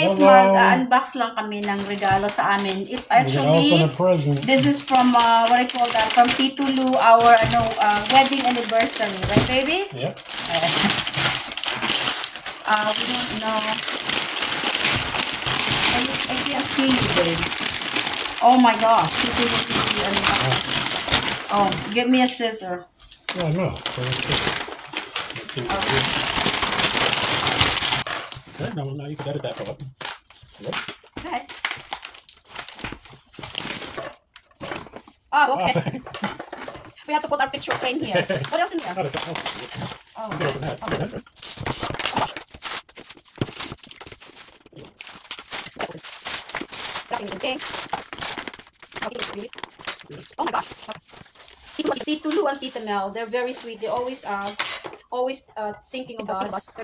guys, mag-unbox lang kami ng regalo sa amin. It actually, open a present. this is from, uh, what I call that, from Tito Lu, our ano, uh, wedding anniversary. Right, baby? Yep. Uh, we don't know. I, I can't see you, babe. Oh my gosh. Tito Lu, Tito Lu, ano ba? Oh, give me a scissor. Yeah, no. So let's see. Let's see what it is. Okay, now, now you can edit that part. Yep. Okay. Oh, okay. We have to put our picture frame here. What else in How there? does oh, Oh, you can open that. Okay. Okay. Oh my gosh. Tito, Tito Lu and Tita Mel, they're very sweet. They always are, always uh thinking of us.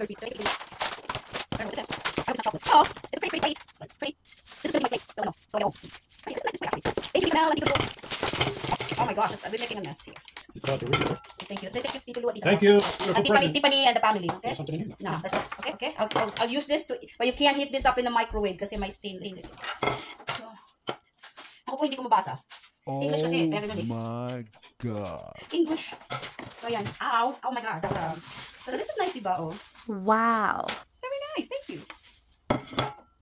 I what this is. I it's not chocolate. Oh, it's a pretty pretty plate. Pretty. This is gonna be my plate. Oh no. Oh no. Hey, this. This is my Thank you, Mel and Tito Lu. Oh my gosh, I've been making a mess here. It's not the original. So thank you. Say thank you, Tito Lu and Tita Thank you. And Tiffany, Tiffany and the family, okay? No, that's it. Okay, okay. I'll, I'll, I'll use this to, but you can't heat this up in the microwave kasi may stainless. So, ako po hindi ko mabasa. English kasi, pero yun eh. my god. English. So, ayan. Ow. Oh my God. That's, um, so, this is nice, diba? Oh. Wow.